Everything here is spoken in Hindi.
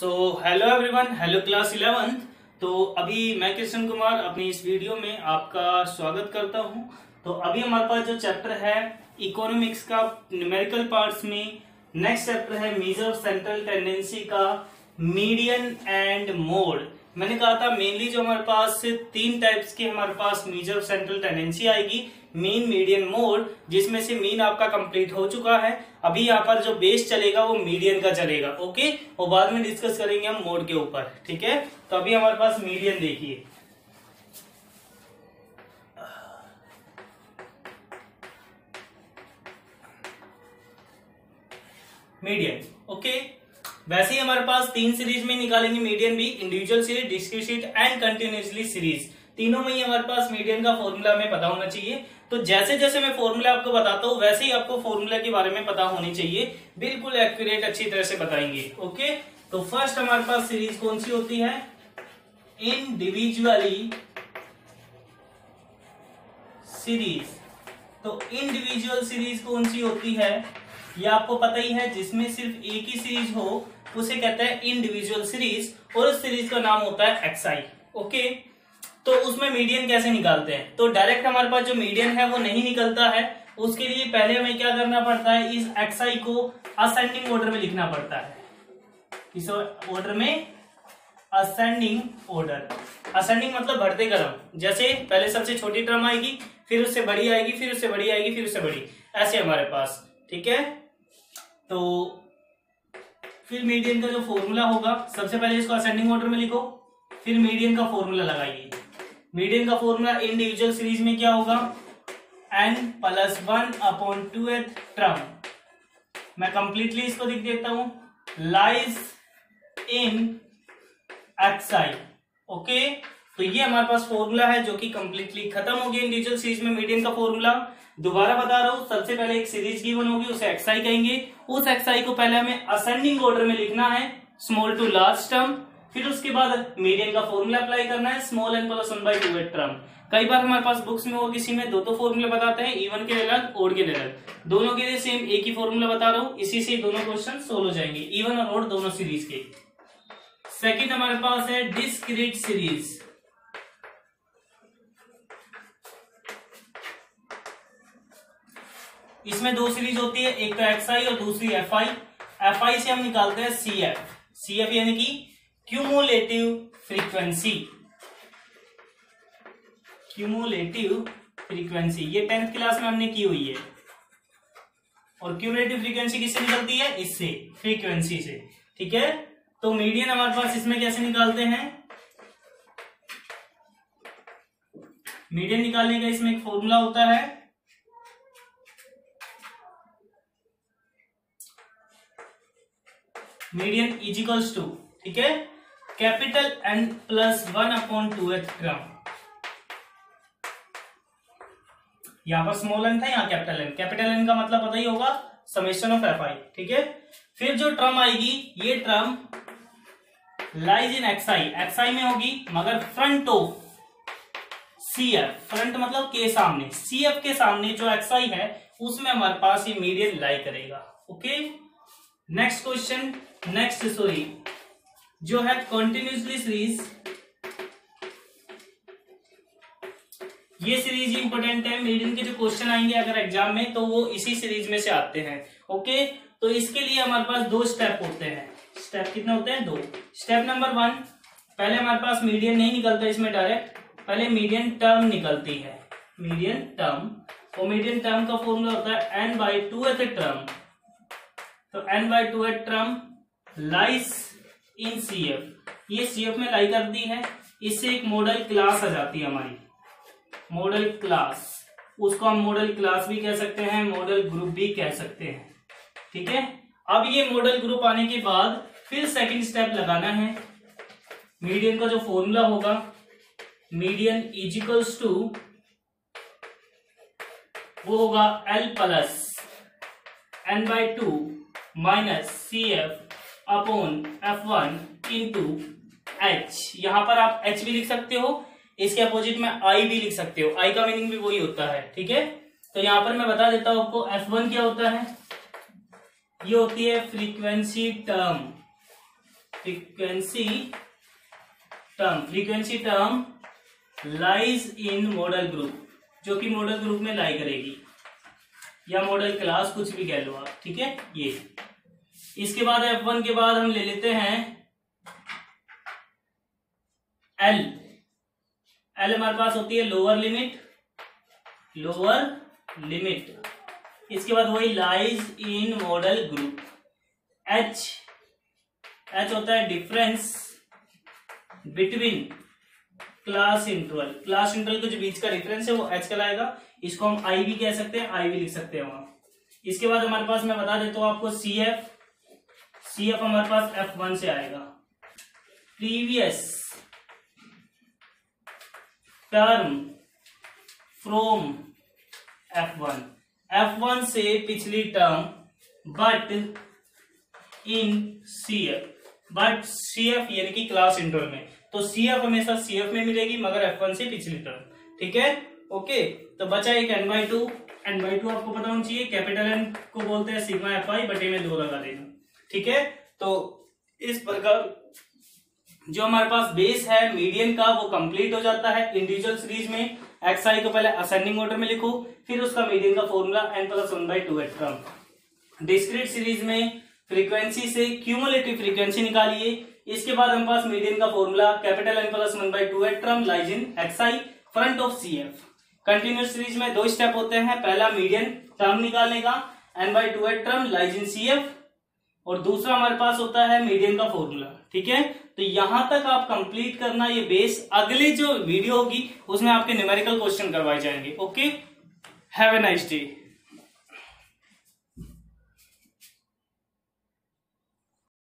So hello everyone hello class eleventh तो अभी मैं कृष्ण कुमार अपनी इस वीडियो में आपका स्वागत करता हूँ। तो अभी हमारे पास जो चैप्टर है इकोनॉमिक्स का न्यूमेरिकल पार्ट्स में नेक्स्ट चैप्टर है मेजर सेंट्रल टेंडेंसी का मीडियन एंड मोड मैंने कहा था मेनली जो हमारे पास तीन टाइप्स की हमारे पास मेजर सेंट्रल टेंडेंसी आएगी। मीन मीडियन मोड जिसमें से मीन आपका कंप्लीट हो चुका है। अभी यहाँ पर जो बेस चलेगा, वो मीडियन का चलेगा ओके और बाद में डिस्कस करेंगे हम मोड के ऊपर, ठीक है? तो अभी हमारे पास मीडियन देखिए। मीडियन ओके वैसे ही हमारे पास तीन सीरीज़ में निकालेंगे मीडियन भी individual series discrete and continuously series तीनों में ही हमारे पास मीडियन का फॉर्मूला हमें पता होना चाहिए। तो जैसे जैसे मैं फॉर्मूला आपको बताता हूँ, वैसे ही आपको फॉर्मूला के बारे में पता होनी चाहिए। बिल्कुल एक्यूरेट अच्छी तरह से बताएँगे ओके तो फ़र्स्ट हमारे पास सीरीज़ कौन सी होती है? इंडिविजुअली सीरीज़ तो इंडिविजुअल सीरीज़ कौन सी होती है? ये आपको पता ही है, जिसमें सिर्फ़ एक ही सीरीज़ हो, उसे कहते हैं इंडिविजुअल सीरीज़ और उस सीरीज़ का नाम होता है एक्सआई ओके तो उसमें मीडियन कैसे निकालते हैं? तो डायरेक्ट हमारे पास जो मीडियन है, वो नहीं निकलता है। उसके लिए पहले हमें क्या करना पड़ता है? इस एक्सआई को असेंडिंग ऑर्डर में लिखना पड़ता है। इस ऑर्डर में असेंडिंग ऑर्डर असेंडिंग मतलब बढ़ते क्रम जैसे पहले सबसे छोटी टर्म आएगी, फिर उससे बड़ी आएगी, फिर उससे बड़ी आएगी, फिर उससे बड़ी। ऐसे हमारे पास, ठीक है? तो फिर मीडियन का जो फॉर्मूला होगा, सबसे पहले इसको असेंडिंग ऑर्डर में लिखो। फिर मीडियन का फॉर्मूला लगाइए। मीडियन का फॉर्मूला इंडिविजुअल सीरीज़ में क्या होगा? N plus one upon two th term मैं कंप्लीटली इसको लिख देता हूँ। लाइज इन एक्साई ओके तो ये हमारे पास फॉर्मूला है जो कि कंप्लीटली खत्म हो गया इंडिविजुअल सीरीज़ में मीडियम का फॉर्मूला दोबारा बता रहा हूँ, सबसे पहले एक सीरीज़ गिवन होगी उसे एक्साई कहेंगे। उस एक्साई को पहले हमें असेंडिंग ऑर्डर में लिखना है स्मॉल टू लार्ज टर्म फिर उसके बाद मीडियन का फॉर्मूला अप्लाई करना है small N plus one by two th term कई बार हमारे पास बुक्स में और किसी में दो दो फॉर्मूले बताते हैं इवन के अलग ओड के अलग दोनों के लिए सेम एक ही फॉर्मूला बता रहा हूँ, इसी से दोनों क्वेश्चन सोल्व हो जाएँगे इवन और ओड दोनों सीरीज़ के. सेकेंड हमारे पास है डिस्क्रीट सीरीज़ इसमें दो सीरीज़ होती है, एक तो एक्स आई और दूसरी एफ़ आई एफ़ आई से हम निकालते हैं सी एफ़ सी एफ़ यानी कि क्यूमुलेटिव फ्रीक्वेंसी क्यूमुलेटिव फ्रीक्वेंसी ये टेंथ क्लास में हमने की हुई है। और क्यूमुलेटिव फ्रीक्वेंसी किससे निकलती है? इससे फ्रीक्वेंसी से। ठीक है? तो मीडियन हमारे पास इसमें कैसे निकालते हैं? मीडियन निकालने का इसमें एक फॉर्मूला होता है। मीडियन इजिकल्स टू ठीक है? Capital N plus one upon two H ग्राम। यहाँ पर स्मॉल एन था, यहाँ कैपिटल एन कैपिटल एन का मतलब पता ही होगा समेशन ऑफ़ एफ़ आई ठीक है? फिर जो ट्रम आएगी, ये term lies in XI XI में होगी, मगर front of C F front मतलब के सामने। सी एफ़ के सामने जो एक्सआई है, उसमें हमारे पास ये मीडियन लाई करेगा। Okay next question next sorry जो है कॉन्टिन्यूसली सीरीज़ ये सीरीज़ इंपोर्टेंट है मीडियम के जो क्वेश्चन आएँगे अगर एग्ज़ाम में तो वो इसी सीरीज़ में से आते हैं ओके तो इसके लिए हमारे पास दो स्टेप होते हैं। स्टेप कितने होते हैं? दो। स्टेप नंबर वन पहले हमारे पास मीडियन नहीं निकलता इसमें डायरेक्ट पहले मीडियन टर्म निकलती है। मीडियन टर्म और मीडियन टर्म का फॉर्मूला होता है N by two th term तो N by two th term lies in C F ये सी एफ़ में लाई कर दी है, इससे एक मॉडल क्लास आ जाती है हमारी। मॉडल क्लास उसको हम मॉडल क्लास भी कह सकते हैं मॉडल ग्रुप भी कह सकते हैं। ठीक है? अब ये मॉडल ग्रुप आने के बाद फिर सेकंड स्टेप लगाना है। मीडियन का जो फॉर्मूला होगा मीडियन इजिकल्स टू वो होगा L plus N by two minus C F upon F one into H यहाँ पर आप एच भी लिख सकते हो, इसके अपोजिट में आई भी लिख सकते हो। आई का मीनिंग भी वही होता है, ठीक है? तो यहाँ पर मैं बता देता हूँ आपको एफ़ वन क्या होता है? ये होती है frequency term frequency term frequency term lies in modal group जो कि मॉडल ग्रुप में लाई करेगी। या मॉडल क्लास कुछ भी कह लो आप, ठीक है? ये। इसके बाद F1 के बाद हम ले लेते हैं L. L हमारे पास होती है लोअर लिमिट लोअर लिमिट इसके बाद वही lies in modal group H H होता है difference between class interval class interval के जो बीच का डिफरेंस है वो एच कहलाएगा। इसको हम आई भी कह सकते हैं आई भी लिख सकते हैं वहाँ। इसके बाद हमारे पास मैं बता देता हूँ आपको सी एफ़ सी एफ़ हमारे पास एफ़ वन से आएगा। Previous term from F one F one से पिछली term but in C F but C F यानी कि क्लास इंटर में। तो सी एफ़ हमेशा सी एफ़ में मिलेगी, मगर एफ़ वन से पिछली टर्म ठीक है? ओके तो बचा एक N by two N by two आपको पता होना चाहिए। कैपिटल एन को बोलते हैं सिग्मा एफ़ आई बटे में दो लगा देना। ठीक है? तो इस प्रकार जो हमारे पास बेस है मीडियन का, वो कंप्लीट हो जाता है इंडिविजुअल सीरीज़ में। एक्स आई को पहले असेंडिंग ऑर्डर में लिखो, फिर उसका मीडियन का formula N plus one by two th term discrete series में फ्रीक्वेंसी से क्यूमुलेटिव फ्रीक्वेंसी निकालिए। इसके बाद हमारे पास मीडियन का formula capital N plus one by two th term X I front of C F continuous series में दो स्टेप होते हैं। पहला मीडियन टर्म निकालने का N by two th term lies in C F और दूसरा हमारे पास होता है मीडियम का फॉर्मूला ठीक है? तो यहाँ तक आप कंप्लीट करना ये बेस अगली जो वीडियो होगी, उसमें आपके न्यूमेरिकल क्वेश्चन करवाए जाएँगे okay have a nice day